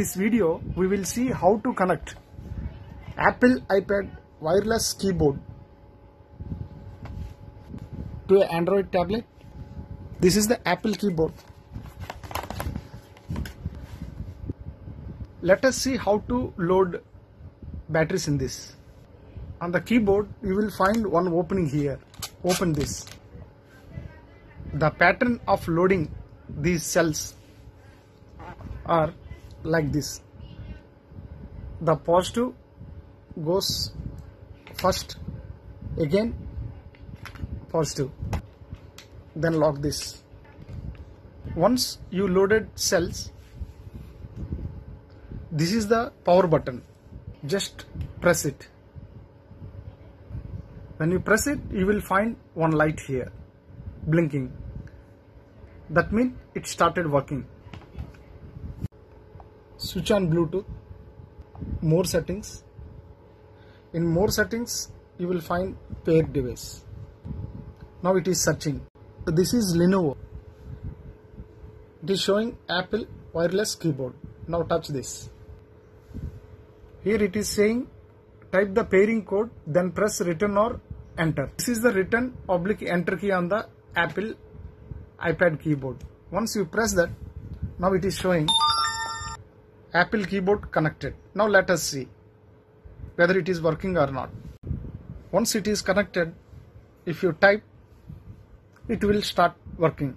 this video, we will see how to connect Apple iPad wireless keyboard to an Android tablet. This is the Apple keyboard. Let us see how to load batteries in this. On the keyboard, you will find one opening here. Open this. The pattern of loading these cells are like this. The positive goes first, again positive, then lock this. Once you loaded cells, this is the power button. Just press it. When you press it, you will find one light here blinking. That means it started working. Switch on Bluetooth. More settings. In more settings, you will find pair device. Now it is searching. This is Lenovo. It is showing Apple wireless keyboard. Now touch this. Here it is saying type the pairing code then press return or enter. This is the return oblique enter key on the Apple iPad keyboard. Once you press that, now it is showing Apple keyboard connected. Now let us see whether it is working or not. Once it is connected, if you type, it will start working.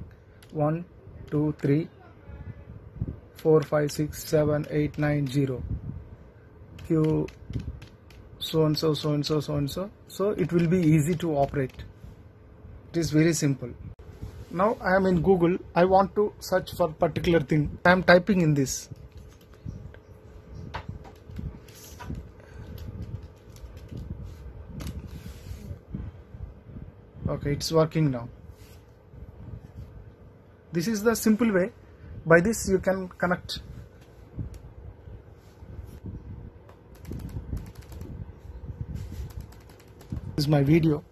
1, 2, 3, 4, 5, 6, 7, 8, 9, 0. Q so and so, so and so, so and so. So it will be easy to operate. It is very simple. Now I am in Google. I want to search for particular thing. I am typing in this. Okay, it's working now. This is the simple way. By this you can connect This is my video